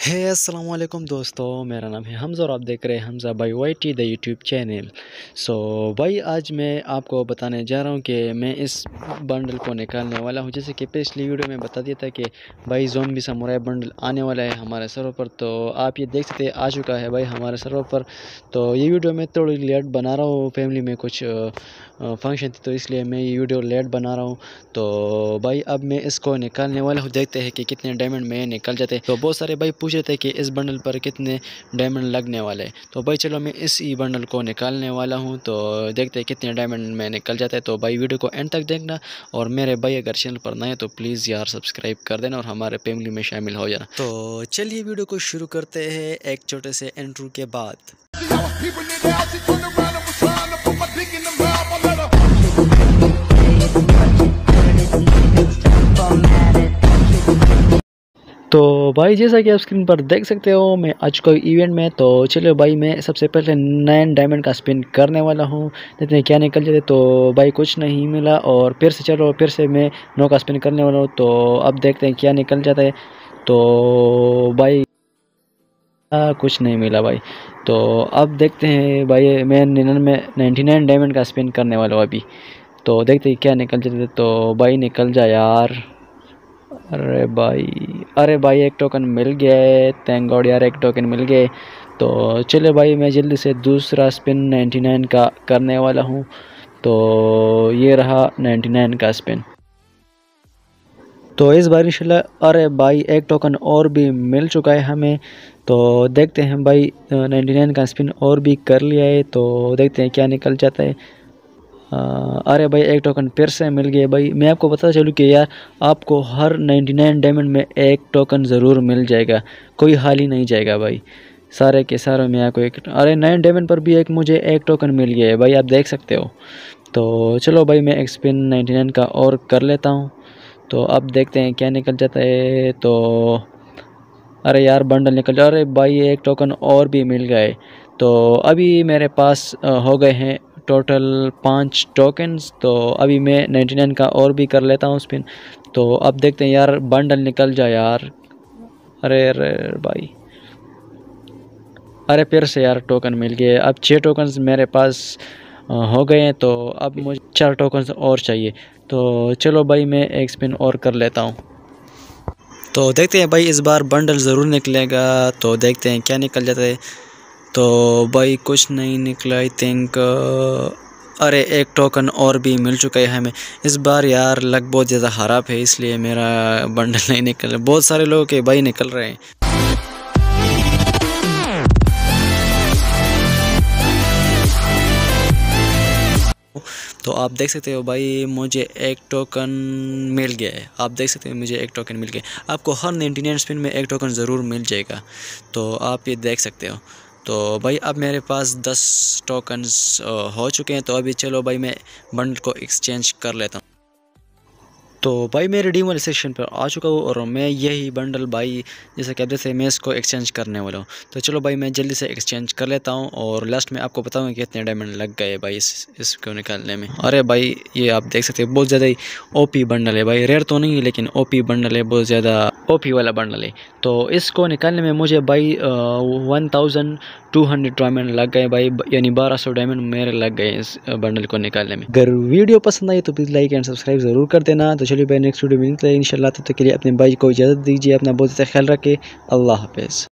है hey, असलम दोस्तों मेरा नाम है हमज़ा और आप देख रहे हैं Hamza by Y T the YouTube channel so भाई आज मैं आपको बताने जा रहा हूँ कि मैं इस बंडल को निकालने वाला हूँ। जैसे कि पिछली वीडियो में बता दिया था कि भाई जोन भी समुराई बंडल आने वाला है हमारे सर्वर पर। तो आप ये देख सकते हैं आ चुका है भाई हमारे सर्वर पर। तो ये वीडियो मैं थोड़ी लेट बना रहा हूँ फैमिली में कुछ फ़ंक्शन थी तो इसलिए मैं ये वीडियो लेट बना रहा हूँ। तो भाई अब मैं इसको निकालने वाला हूँ देखते हैं कि कितने डायमंड में निकल जाते तो बहुत सारे भाई पूछ रहे थे कि इस बंडल पर कितने डायमंड लगने वाले तो भाई चलो मैं इस ई बंडल को निकालने वाला हूँ। तो देखते हैं कितने डायमंड में निकल जाते हैं। तो भाई वीडियो को एंड तक देखना और मेरे भाई अगर चैनल पर नए तो प्लीज़ यार सब्सक्राइब कर देना और हमारे फैमिली में शामिल हो जाना। तो चलिए वीडियो को शुरू करते हैं एक छोटे से एंट्रू के बाद। तो भाई जैसा कि आप स्क्रीन पर देख सकते हो मैं आज कोई इवेंट में तो चलो भाई मैं सबसे पहले नाइन डायमंड का स्पिन करने वाला हूँ। देखते हैं क्या निकल जाते तो भाई कुछ नहीं मिला और फिर से चलो फिर से मैं नौ का स्पिन करने वाला हूँ। तो अब देखते हैं क्या निकल जाता है। तो भाई आ, कुछ नहीं मिला भाई। तो अब देखते हैं भाई मैं निन्यानवे नाइन्टी नाइन डायमंड का स्पिन करने वाला हूँ अभी। तो देखते हैं क्या निकल जाते तो भाई निकल जाए यार। अरे भाई अरे भाई, एक टोकन मिल गया है थैंक गॉड यार, एक टोकन मिल गए तो चले भाई, मैं जल्दी से दूसरा स्पिन 99 का करने वाला हूँ। तो ये रहा 99 का स्पिन तो इस बार इंशाल्लाह, अरे भाई, एक टोकन और भी मिल चुका है हमें। तो देखते हैं भाई 99 का स्पिन और भी कर लिया है। तो देखते हैं क्या निकल जाता है। अरे भाई, एक टोकन फिर से मिल गया भाई। मैं आपको बता चलूँ कि यार, आपको हर 99 डायमंड में एक टोकन ज़रूर मिल जाएगा। कोई हाल ही नहीं जाएगा भाई। सारे के सारे में आपको एक अरे नाइन डायमंड पर भी एक मुझे एक टोकन मिल गया है भाई, आप देख सकते हो। तो चलो भाई, मैं एक स्पिन नाइन्टी का और कर लेता हूँ। तो अब देखते हैं क्या निकल जाता है। तो अरे यार बंडल निकल जा अरे भाई, एक टोकन और भी मिल गए तो अभी मेरे पास हो गए हैं टोटल पाँच टोकन्स तो अभी मैं 99 का और भी कर लेता हूँ स्पिन तो अब देखते हैं यार बंडल निकल जाए यार। अरे अरे, भाई। अरे, फिर से यार टोकन मिल गए। अब छः टोकन्स मेरे पास हो गए हैं तो अब मुझे चार टोकन्स और चाहिए। तो चलो भाई, मैं एक स्पिन और कर लेता हूँ। तो देखते हैं भाई, इस बार बंडल ज़रूर निकलेगा। तो देखते हैं क्या निकल जाता है। तो भाई कुछ नहीं निकला आई थिंक अरे एक टोकन और भी मिल चुका है हमें। इस बार यार लग बहुत ज़्यादा ख़राब है, इसलिए मेरा बंडल नहीं निकल बहुत सारे लोग के भाई निकल रहे हैं। तो आप देख सकते हो भाई, मुझे एक टोकन मिल गया है। आप देख सकते हो, मुझे एक टोकन मिल गया आपको हर नाइन्टी नाइन स्पिन में एक टोकन ज़रूर मिल जाएगा। तो आप ये देख सकते हो। तो भाई अब मेरे पास दस टोकन्स हो चुके हैं तो अभी चलो भाई मैं बंडल को एक्सचेंज कर लेता हूँ। तो भाई मैं रिडीम वाले सेक्शन पर आ चुका हूँ और मैं यही बंडल भाई जैसे कहते थे मैं इसको एक्सचेंज करने वाला हूँ। तो चलो भाई मैं जल्दी से एक्सचेंज कर लेता हूँ और लास्ट में आपको बताऊँगा कितने डायमंड लग गए भाई इस इसको निकालने में। अरे भाई, ये आप देख सकते हैं, बहुत ज़्यादा ही ओपी बंडल है भाई। रेयर तो नहीं है, लेकिन ओपी बंडल है, बहुत ज़्यादा ओपी वाला बंडल है। तो इसको निकालने में मुझे भाई one thousand two hundred diamond लग गए भाई यानी बारह सौ डायमंड मेरे लग गए इस बंडल को निकालने में। अगर वीडियो पसंद आई तो प्लीज़ लाइक एंड सब्सक्राइब ज़रूर कर देना। तो चलिए भाई नेक्स्ट वीडियो मिलते हैं। इंशाल्लाह तब तक के लिए अपने भाई को इजाज़त दीजिए, अपना बहुत ज़्यादा ख्याल रखें। अल्लाह हाफिज़।